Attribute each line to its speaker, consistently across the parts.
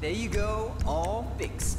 Speaker 1: There you go, all fixed.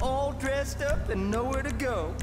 Speaker 1: All dressed up and nowhere to go.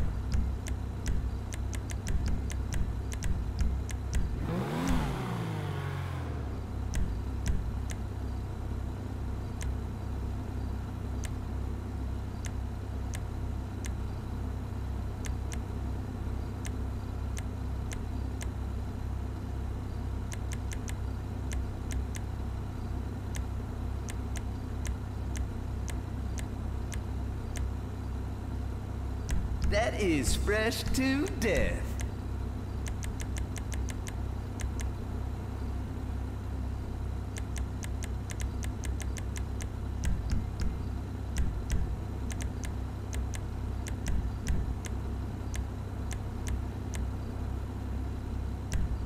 Speaker 1: That is fresh to death.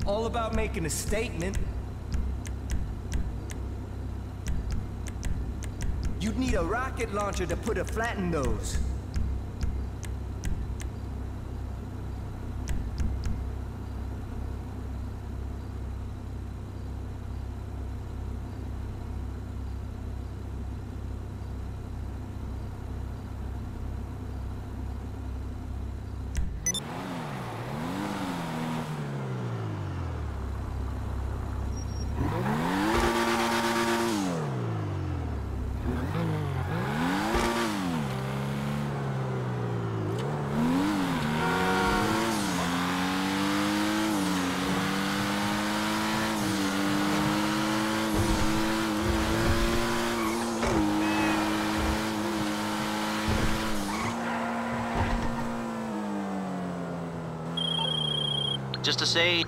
Speaker 1: All about making a statement. You'd need a rocket launcher to put a flattened nose.
Speaker 2: Just to say,